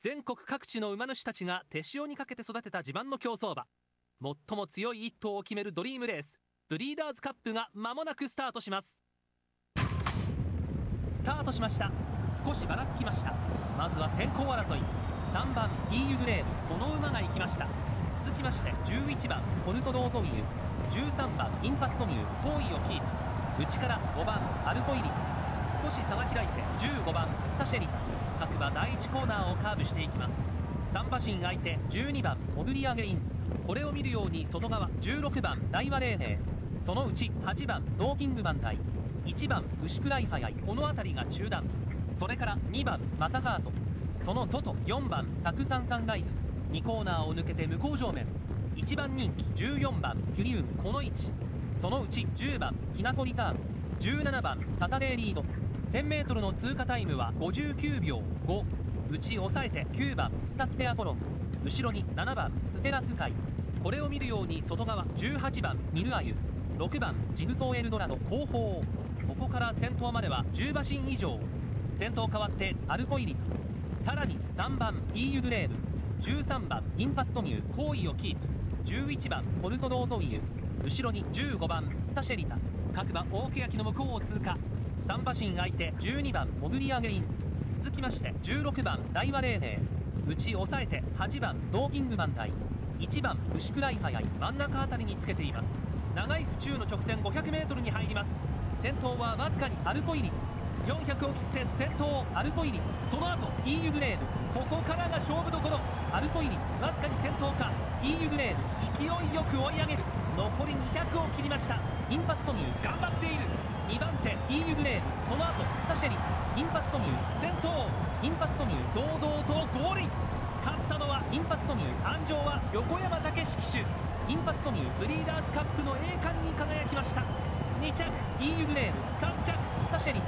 全国各地の馬主たちが手塩にかけて育てた自慢の競走馬。最も強い一頭を決めるドリームレース。ブリーダーズカップが間もなくスタートします。スタートしました。少しばらつきました。まずは先行争い。3番イーユグレーブこの馬が行きました。続きまして11番ポルトロートミュー。13番インパストミュー。好位をキープ。内から5番アルコイリス。少し差が開いて15番スタシェリタ。各馬第1コーナーをカーブしていきます。3馬身相手12番オブリアゲイン。これを見るように外側16番大和レーネそのうち8番ドーキング万歳。1番牛くらい早い。この辺りが中段。それから2番マサハート。その外4番たくさんサンライズ2コーナーを抜けて向こう上面。1番人気14番キュリウム。この位置。そのうち10番ひなこリターン。17番サタデーリード。1000m の通過タイムは59秒5内抑えて9番スタステアコロン。後ろに7番ステラスカイ。これを見るように外側18番ミルアユ。6番ジグソーエルドラの後方。ここから先頭までは10馬身以上。先頭変わってアルコイリス。さらに3番イーユグレーブ。13番インパストミュー好位をキープ。11番ポルトロートウィユ。後ろに15番スタシェリタ。各馬大欅の向こうを通過。3馬身相手12番モブリアゲイン。続きまして16番ダイワレーネー内抑えて8番ドーキング万歳。1番牛くらい早い真ん中あたりにつけています。長い府中の直線 500m に入ります。先頭はわずかにアルコイリス。400を切って先頭アルコイリス。その後イーユグレーブここからが勝負どころ。アルコイリスわずかに先頭か。イーユグレーブ勢いよく追い上げる。残り200を切りました。インパストミュー頑張っている。2番手イーユグレー。その後スタシェリ。インパストミュー先頭。インパストミュー堂々とゴールイン。勝ったのはインパストミュー鞍上は横山武史騎手。インパストミューブリーダーズカップの栄冠に輝きました。2着イーユグレーブ3着スタシェリ。